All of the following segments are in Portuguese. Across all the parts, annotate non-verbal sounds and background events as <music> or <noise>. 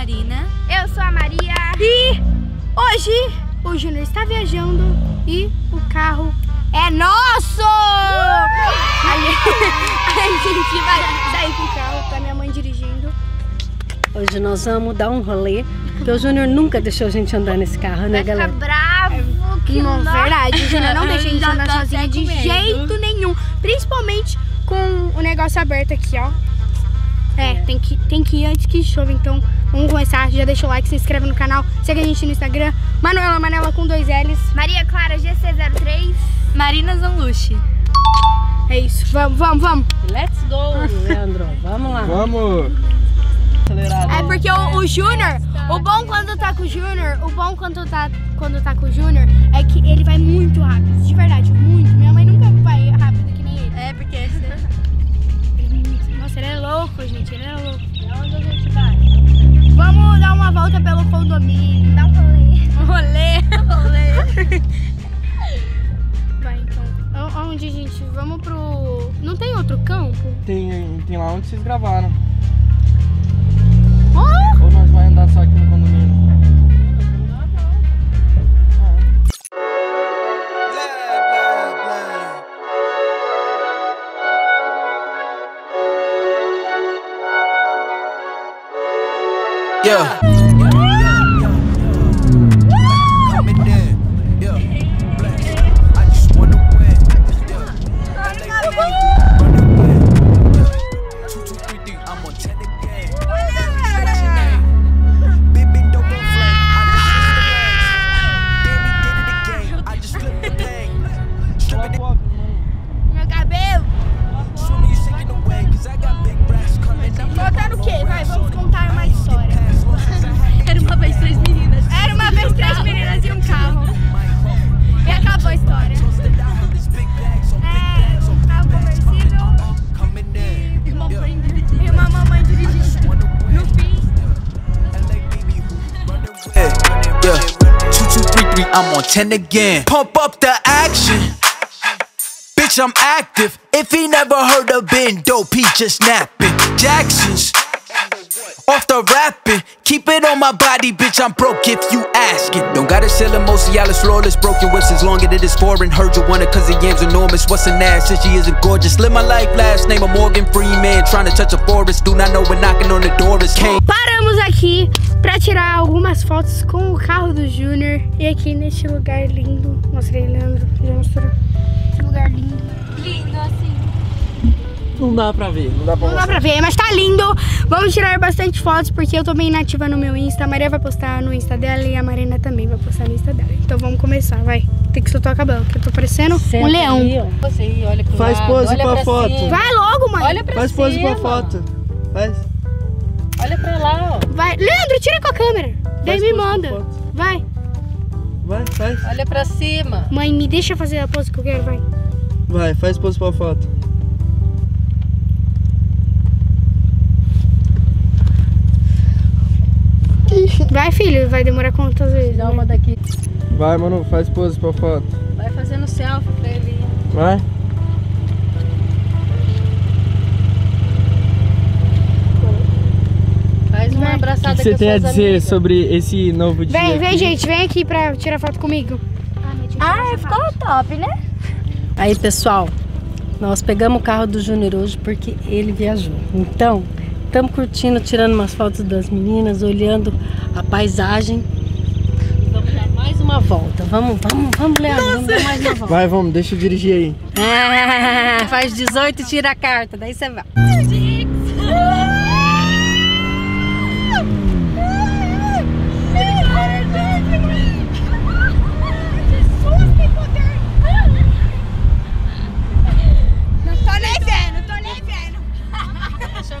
Marina. Eu sou a Maria. E hoje o Júnior está viajando e o carro é nosso! A gente, <laughs> a gente vai sair com o carro, tá minha mãe dirigindo. Hoje nós vamos dar um rolê, porque o Júnior nunca deixou a gente andar nesse carro, né, Vai ficar galera? bravo. Que Não, nó. verdade, o Júnior não <laughs> deixa a gente andar tô sozinha de jeito nenhum. Principalmente com o negócio aberto aqui, ó. É, Tem, que, tem que ir antes que chova, então vamos começar. Já deixa o like, se inscreve no canal, segue a gente no Instagram. Manuela Manela com dois L's. Maria Clara GC03. Marina Zanlucci. É isso, vamos, vamos, vamos. Let's go, <laughs> Leandro. Vamos lá. Vamos! Acelerado. É porque o, o Júnior, o bom quando tá com o Júnior, o bom quando tá, quando tá com o Júnior é que ele vai muito rápido, de verdade, muito. Minha mãe nunca vai rápido que nem ele. É, porque <laughs> Nossa, ele é louco, gente, ele é louco. Onde a gente vai? Vamos dar uma volta pelo condomínio. Dá um rolê. Rolê. <laughs> Vai então. A- Aonde a gente. Vamos pro. Não tem outro campo? Tem, tem lá onde vocês gravaram. Yeah. I'm on 10 again. Pump up the action. Bitch, I'm active. If he never heard of Ben Dope, he just napping. Jackson's off the rapping. Keep it on my body, bitch. I'm broke if you ask it. Don't gotta sell them Mosialis flawless. Broken whips as long as it is foreign. Heard you want it cause the yam's enormous. What's an ass? Said she isn't gorgeous. Live my life last name of Morgan Freeman. Trying to touch a forest. Do not know when knocking on the door is came. Paramos aqui pra tirar algumas fotos com o carro do Júnior. E aqui neste lugar lindo. Mostrei, Leandro. Já mostrou. Que lugar lindo. Lindo, assim. Não dá pra ver, não dá pra Não dá pra ver, mas tá lindo. Vamos tirar bastante fotos porque eu tô bem nativa no meu Insta. A Maria vai postar no Insta dela e a Marina também vai postar no Insta dela. Então vamos começar, vai. Tem que soltar o cabelo, que eu tô parecendo Senta um leão. aí, ó. Você olha pro Faz lado, pose olha pra pra foto. cima. Vai logo, mãe. Olha pra Faz pose cima. pra foto. Faz. Olha pra lá, ó. Vai. Leandro, tira com a câmera. Daí Faz me manda. Vai. Vai, faz. Olha pra cima. Mãe, me deixa fazer a pose que eu quero, vai. Vai, faz pose pra foto. Vai, filho, vai demorar quantas vezes? Dá vai. uma daqui. Vai, mano, faz pose pra foto. Vai fazendo selfie pra ele. Vai. Uma. O abraçada que você tem a dizer amigas. sobre esse novo dia? Vem, vem, aqui? gente, vem aqui pra tirar foto comigo. Ah, ficou top, né? Aí, pessoal, nós pegamos o carro do Júnior hoje porque ele viajou. Então, estamos curtindo, tirando umas fotos das meninas, olhando a paisagem. Vamos dar mais uma volta. Vamos, vamos, vamos, Leandro, vamos dar mais uma volta. Vai, vamos, deixa eu dirigir aí. <laughs> Ah, faz 18 e tira a carta, daí você vai.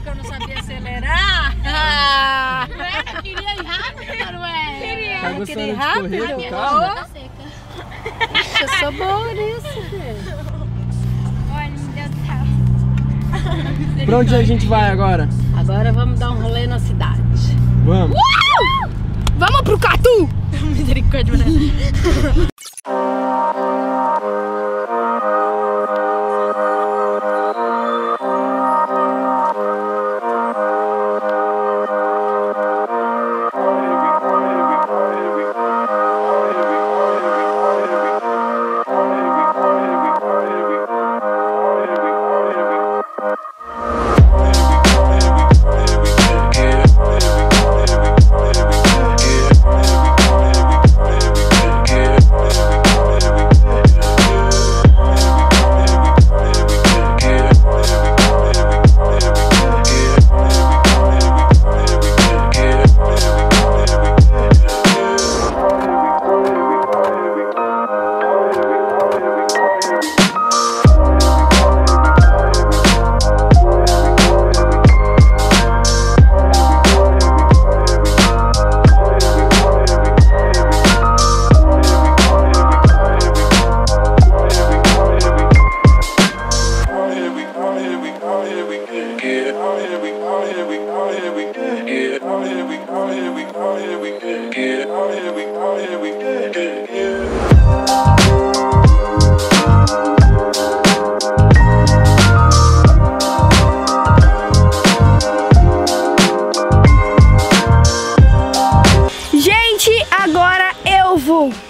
Que eu não sabia acelerar? Ah, Eu queria ir rápido, ué. Queria. Tá gostando de rápido? correr? Tá seca. eu sou boa nisso, gente. Olha, meu Deus do céu. Pra onde a gente vai agora? Agora vamos dar um rolê na cidade. Vamos. Vamos pro Catu! <laughs> Misericórdia, né?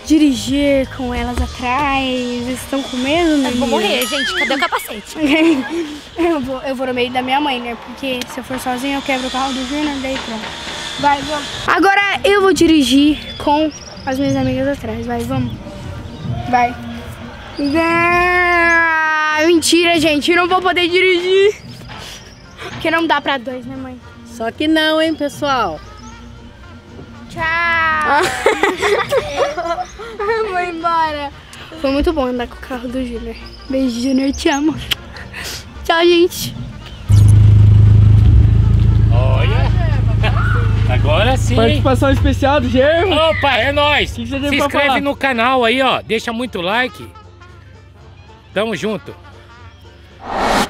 Dirigir com elas atrás. Vocês estão com medo, né? Eu vou morrer, gente. Cadê o capacete? <laughs> eu, vou, eu vou no meio da minha mãe, né? Porque se eu for sozinha, eu quebro o carro do Júnior, daí pronto. Vai, vamos. Agora eu vou dirigir com as minhas amigas atrás. Vai, vamos. Vai. Ah, mentira, gente. Eu não vou poder dirigir. Porque não dá pra dois, né, mãe? Só que não, hein, pessoal? Tchau! <laughs> Vou embora. Foi muito bom andar com o carro do Júnior. Beijo, Júnior, te amo. Tchau, gente. Olha. Agora sim. Participação especial do Germo. Opa, é nóis. Se inscreve falar? no canal aí, ó. Deixa muito like. Tamo junto.